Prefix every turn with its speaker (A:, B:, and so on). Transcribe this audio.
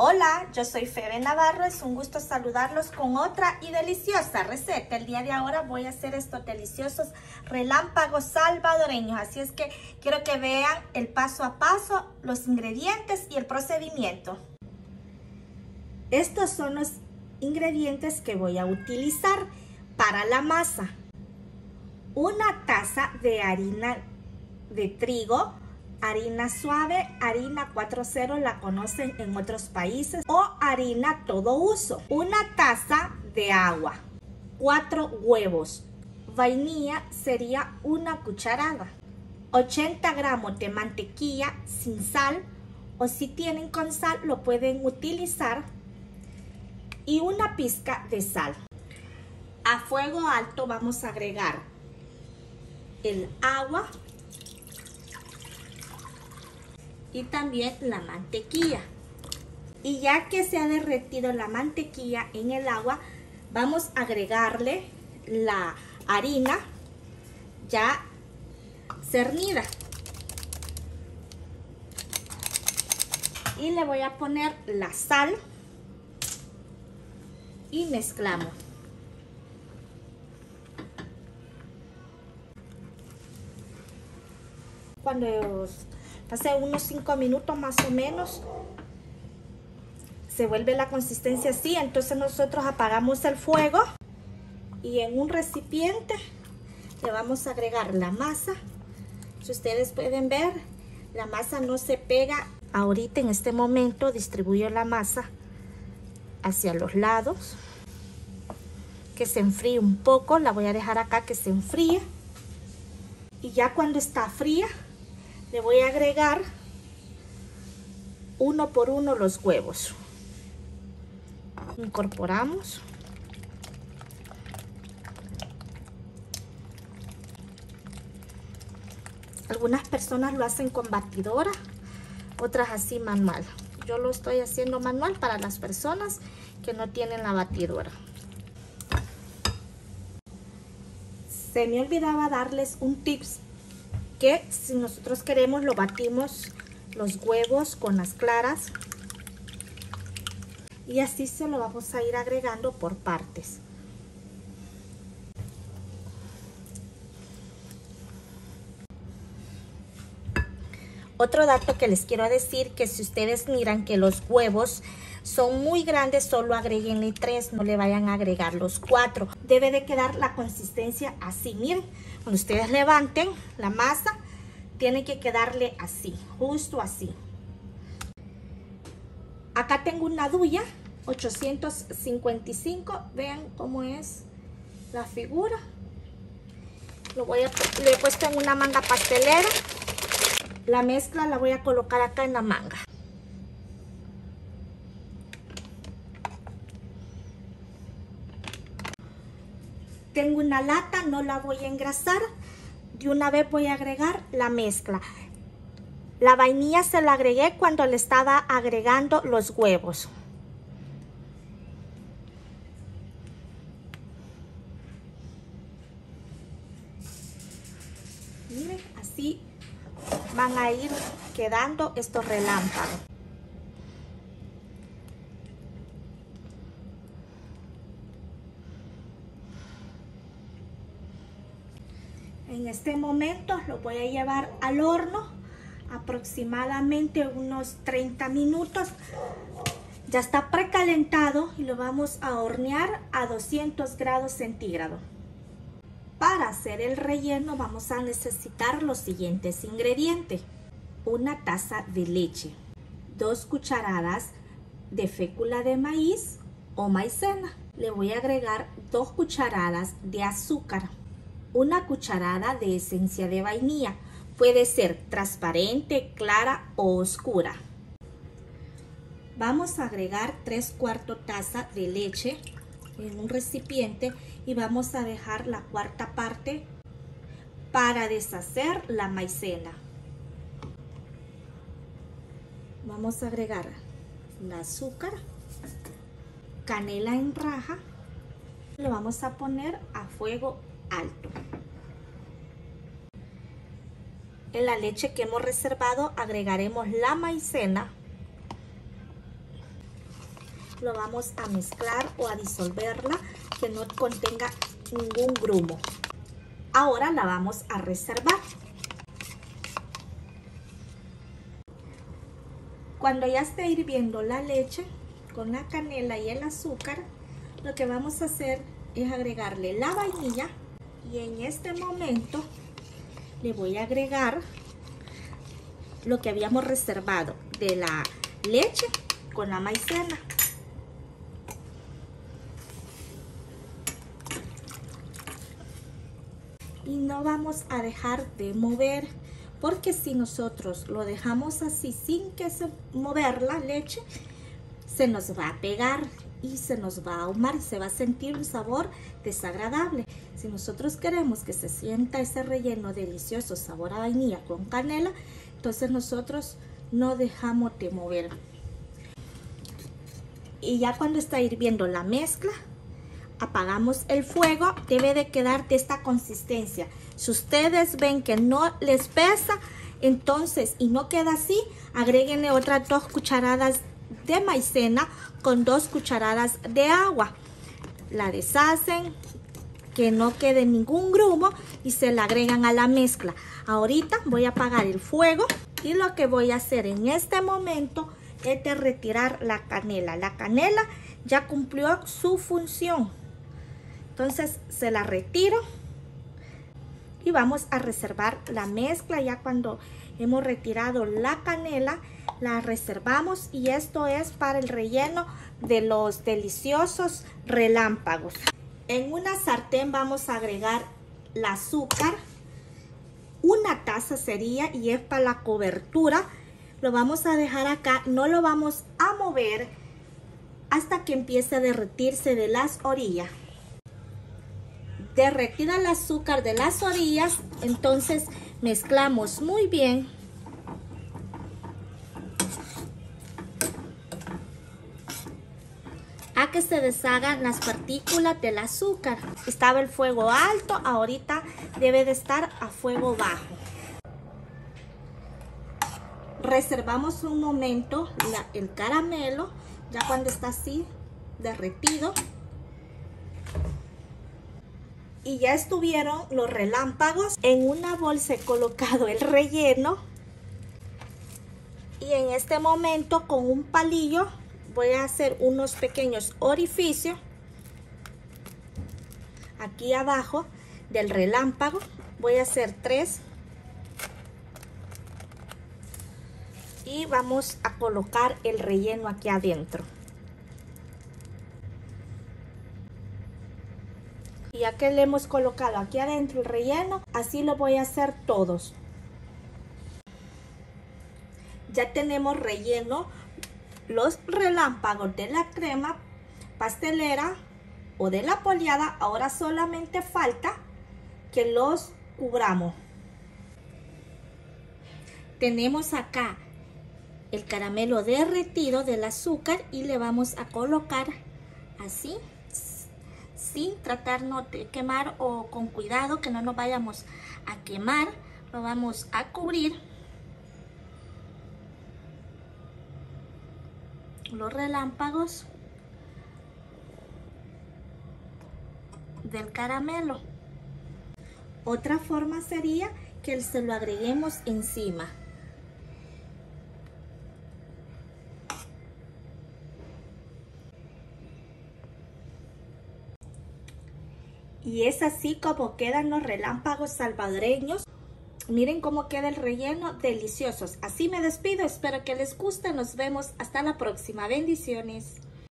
A: Hola, yo soy Febe Navarro, es un gusto saludarlos con otra y deliciosa receta. El día de ahora voy a hacer estos deliciosos relámpagos salvadoreños, así es que quiero que vean el paso a paso, los ingredientes y el procedimiento. Estos son los ingredientes que voy a utilizar para la masa. Una taza de harina de trigo, harina suave, harina 4.0 la conocen en otros países o harina todo uso. Una taza de agua, cuatro huevos, vainilla sería una cucharada, 80 gramos de mantequilla sin sal o si tienen con sal lo pueden utilizar y una pizca de sal. A fuego alto vamos a agregar el agua y también la mantequilla. Y ya que se ha derretido la mantequilla en el agua, vamos a agregarle la harina ya cernida. Y le voy a poner la sal y mezclamos. Cuando hace unos 5 minutos más o menos. Se vuelve la consistencia así entonces nosotros apagamos el fuego y en un recipiente le vamos a agregar la masa. Si ustedes pueden ver la masa no se pega. Ahorita en este momento distribuyo la masa hacia los lados. Que se enfríe un poco. La voy a dejar acá que se enfríe. Y ya cuando está fría le voy a agregar uno por uno los huevos. Incorporamos. Algunas personas lo hacen con batidora, otras así manual. Yo lo estoy haciendo manual para las personas que no tienen la batidora. Se me olvidaba darles un tips que si nosotros queremos lo batimos los huevos con las claras y así se lo vamos a ir agregando por partes. Otro dato que les quiero decir que si ustedes miran que los huevos son muy grandes, solo agreguenle tres, no le vayan a agregar los cuatro. Debe de quedar la consistencia así, miren. Cuando ustedes levanten la masa, tiene que quedarle así, justo así. Acá tengo una duya, 855, vean cómo es la figura. Lo voy a, le he puesto en una manga pastelera. La mezcla la voy a colocar acá en la manga. Tengo una lata, no la voy a engrasar. De una vez voy a agregar la mezcla. La vainilla se la agregué cuando le estaba agregando los huevos. Miren, así van a ir quedando estos relámpagos. En este momento lo voy a llevar al horno aproximadamente unos 30 minutos. Ya está precalentado y lo vamos a hornear a 200 grados centígrados. Para hacer el relleno vamos a necesitar los siguientes ingredientes. Una taza de leche, dos cucharadas de fécula de maíz o maicena. Le voy a agregar dos cucharadas de azúcar una cucharada de esencia de vainilla. Puede ser transparente, clara o oscura. Vamos a agregar 3 cuartos taza de leche en un recipiente y vamos a dejar la cuarta parte para deshacer la maicena. Vamos a agregar el azúcar, canela en raja. Lo vamos a poner a fuego alto. En la leche que hemos reservado agregaremos la maicena. lo vamos a mezclar o a disolverla que no contenga ningún grumo. Ahora la vamos a reservar. Cuando ya esté hirviendo la leche con la canela y el azúcar, lo que vamos a hacer es agregarle la vainilla y en este momento le voy a agregar lo que habíamos reservado de la leche con la maicena. Y no vamos a dejar de mover porque si nosotros lo dejamos así sin que se mover la leche, se nos va a pegar y se nos va a ahumar y se va a sentir un sabor desagradable. Si nosotros queremos que se sienta ese relleno delicioso, sabor a vainilla con canela, entonces nosotros no dejamos de mover. Y ya cuando está hirviendo la mezcla, apagamos el fuego, debe de quedar de esta consistencia. Si ustedes ven que no les pesa, entonces, y no queda así, agréguenle otras dos cucharadas de maicena con dos cucharadas de agua. La deshacen, que no quede ningún grumo y se la agregan a la mezcla. Ahorita voy a apagar el fuego y lo que voy a hacer en este momento es de retirar la canela. La canela ya cumplió su función. Entonces se la retiro y vamos a reservar la mezcla ya cuando hemos retirado la canela la reservamos y esto es para el relleno de los deliciosos relámpagos. En una sartén vamos a agregar el azúcar, una taza sería y es para la cobertura. Lo vamos a dejar acá, no lo vamos a mover hasta que empiece a derretirse de las orillas. Derretida el azúcar de las orillas, entonces mezclamos muy bien a que se deshagan las partículas del azúcar. Estaba el fuego alto, ahorita debe de estar a fuego bajo. Reservamos un momento el caramelo, ya cuando está así derretido. Y ya estuvieron los relámpagos. En una bolsa he colocado el relleno. Y en este momento con un palillo voy a hacer unos pequeños orificios aquí abajo del relámpago voy a hacer tres y vamos a colocar el relleno aquí adentro ya que le hemos colocado aquí adentro el relleno así lo voy a hacer todos ya tenemos relleno los relámpagos de la crema pastelera o de la poliada, ahora solamente falta que los cubramos. Tenemos acá el caramelo derretido del azúcar y le vamos a colocar así, sin tratarnos de quemar o con cuidado que no nos vayamos a quemar. Lo vamos a cubrir los relámpagos del caramelo. Otra forma sería que se lo agreguemos encima. Y es así como quedan los relámpagos salvadoreños Miren cómo queda el relleno, deliciosos. Así me despido, espero que les guste. Nos vemos hasta la próxima. Bendiciones.